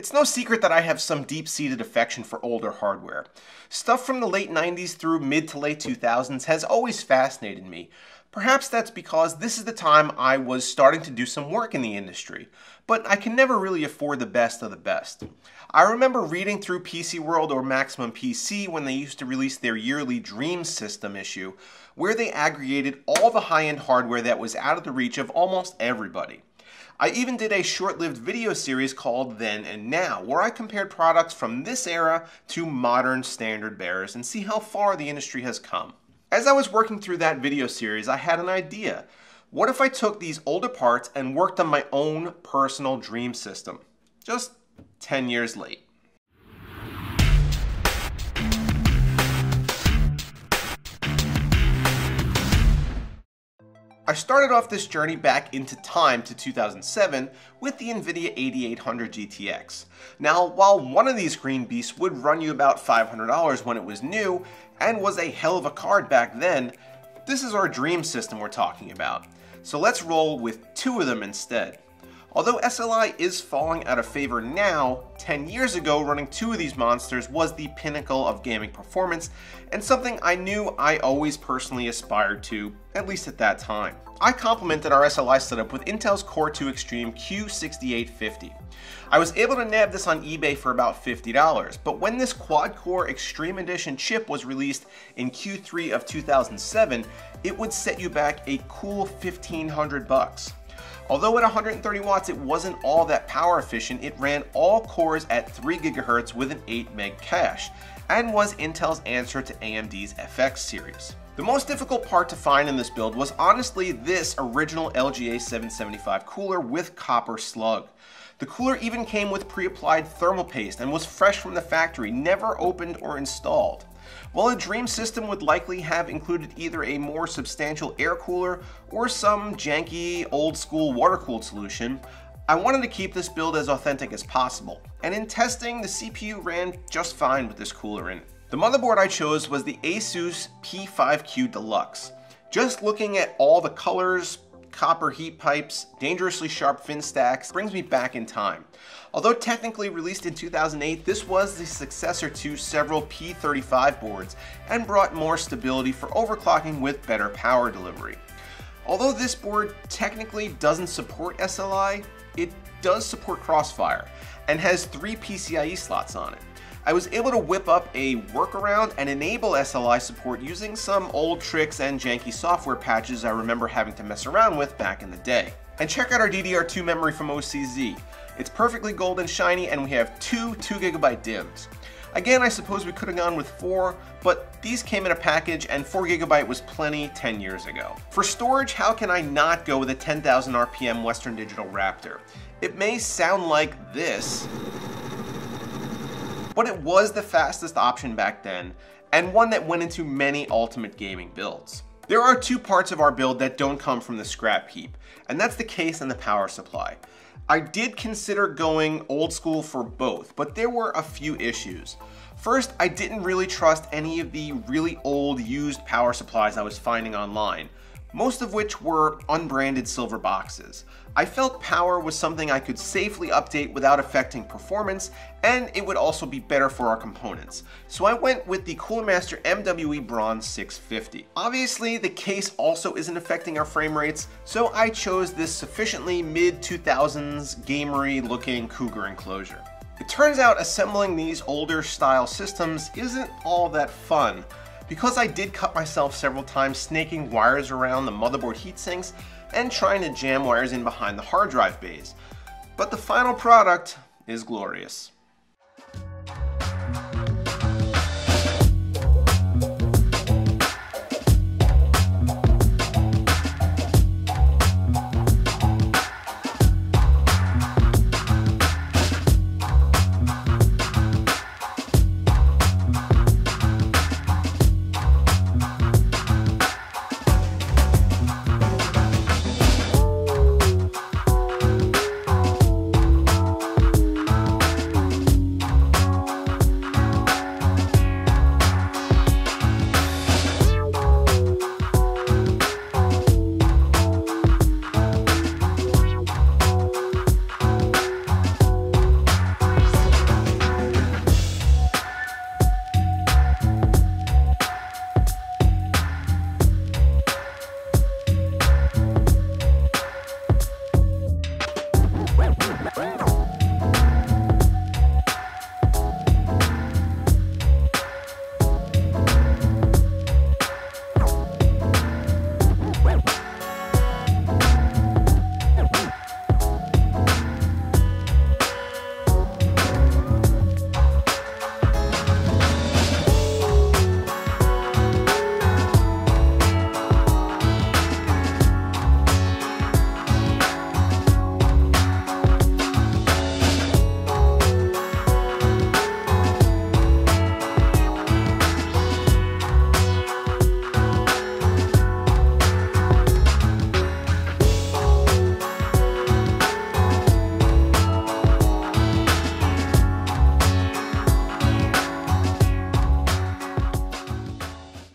It's no secret that I have some deep-seated affection for older hardware. Stuff from the late 90s through mid to late 2000s has always fascinated me. Perhaps that's because this is the time I was starting to do some work in the industry, but I can never really afford the best of the best. I remember reading through PC World or Maximum PC when they used to release their yearly Dream System issue, where they aggregated all the high-end hardware that was out of the reach of almost everybody. I even did a short-lived video series called Then and Now, where I compared products from this era to modern standard bearers and see how far the industry has come. As I was working through that video series, I had an idea. What if I took these older parts and worked on my own personal dream system? Just 10 years late. I started off this journey back into time to 2007 with the NVIDIA 8800 GTX. Now, while one of these green beasts would run you about $500 when it was new, and was a hell of a card back then, this is our dream system we're talking about. So let's roll with two of them instead. Although SLI is falling out of favor now, 10 years ago running two of these monsters was the pinnacle of gaming performance and something I knew I always personally aspired to, at least at that time. I complemented our SLI setup with Intel's Core 2 Extreme Q6850. I was able to nab this on eBay for about $50, but when this quad-core Extreme Edition chip was released in Q3 of 2007, it would set you back a cool 1500 bucks. Although at 130 watts it wasn't all that power efficient, it ran all cores at 3 GHz with an 8 meg cache, and was Intel's answer to AMD's FX series. The most difficult part to find in this build was honestly this original LGA 775 cooler with copper slug. The cooler even came with pre-applied thermal paste and was fresh from the factory, never opened or installed. While a dream system would likely have included either a more substantial air cooler or some janky old school water cooled solution, I wanted to keep this build as authentic as possible, and in testing the CPU ran just fine with this cooler in it. The motherboard I chose was the Asus P5Q Deluxe. Just looking at all the colors, copper heat pipes, dangerously sharp fin stacks brings me back in time. Although technically released in 2008, this was the successor to several P35 boards and brought more stability for overclocking with better power delivery. Although this board technically doesn't support SLI, it does support Crossfire and has three PCIe slots on it. I was able to whip up a workaround and enable SLI support using some old tricks and janky software patches I remember having to mess around with back in the day. And check out our DDR2 memory from OCZ. It's perfectly golden shiny and we have two 2GB DIMMs. Again, I suppose we could have gone with 4, but these came in a package and 4GB was plenty 10 years ago. For storage, how can I not go with a 10,000 RPM Western Digital Raptor? It may sound like this, but it was the fastest option back then, and one that went into many ultimate gaming builds. There are two parts of our build that don't come from the scrap heap, and that's the case and the power supply. I did consider going old school for both, but there were a few issues. First, I didn't really trust any of the really old used power supplies I was finding online most of which were unbranded silver boxes. I felt power was something I could safely update without affecting performance, and it would also be better for our components. So I went with the Cooler Master MWE Bronze 650. Obviously, the case also isn't affecting our frame rates, so I chose this sufficiently mid-2000s gamery looking Cougar enclosure. It turns out assembling these older style systems isn't all that fun, because I did cut myself several times snaking wires around the motherboard heatsinks and trying to jam wires in behind the hard drive bays. But the final product is glorious.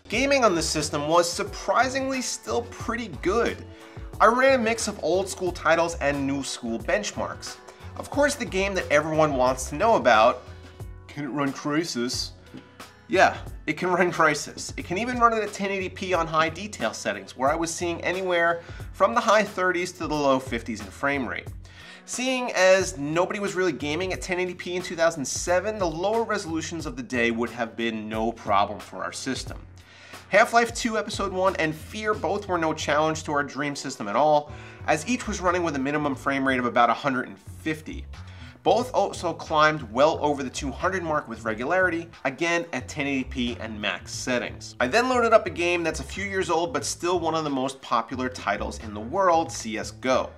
Gaming on this system was surprisingly still pretty good. I ran a mix of old school titles and new school benchmarks. Of course, the game that everyone wants to know about, can it run Crysis? Yeah, it can run Crysis. It can even run it at 1080p on high detail settings, where I was seeing anywhere from the high 30s to the low 50s in frame rate. Seeing as nobody was really gaming at 1080p in 2007, the lower resolutions of the day would have been no problem for our system. Half-Life 2 Episode 1 and Fear both were no challenge to our dream system at all, as each was running with a minimum frame rate of about 150. Both also climbed well over the 200 mark with regularity, again at 1080p and max settings. I then loaded up a game that's a few years old but still one of the most popular titles in the world, CSGO.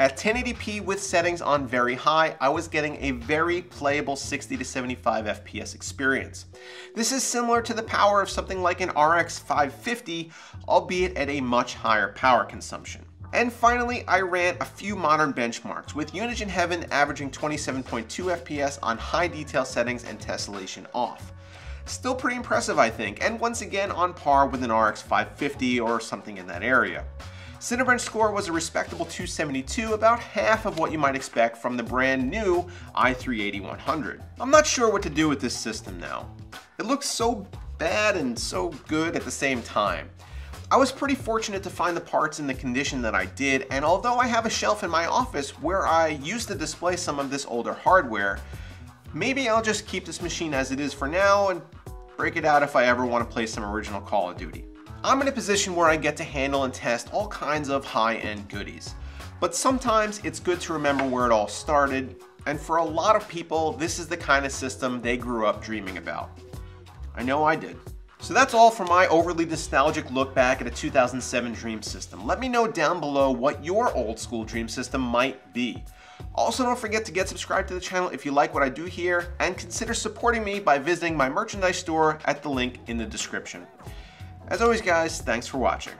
At 1080p with settings on very high, I was getting a very playable 60 to 75 FPS experience. This is similar to the power of something like an RX 550, albeit at a much higher power consumption. And finally, I ran a few modern benchmarks, with Unigine Heaven averaging 27.2 FPS on high detail settings and tessellation off. Still pretty impressive I think, and once again on par with an RX 550 or something in that area. Cinebench score was a respectable 272, about half of what you might expect from the brand new i3-8100. I'm not sure what to do with this system now. It looks so bad and so good at the same time. I was pretty fortunate to find the parts in the condition that I did, and although I have a shelf in my office where I used to display some of this older hardware, maybe I'll just keep this machine as it is for now and break it out if I ever want to play some original Call of Duty. I'm in a position where I get to handle and test all kinds of high-end goodies. But sometimes it's good to remember where it all started, and for a lot of people, this is the kind of system they grew up dreaming about. I know I did. So that's all for my overly nostalgic look back at a 2007 Dream System. Let me know down below what your old school Dream System might be. Also, don't forget to get subscribed to the channel if you like what I do here, and consider supporting me by visiting my merchandise store at the link in the description. As always guys, thanks for watching.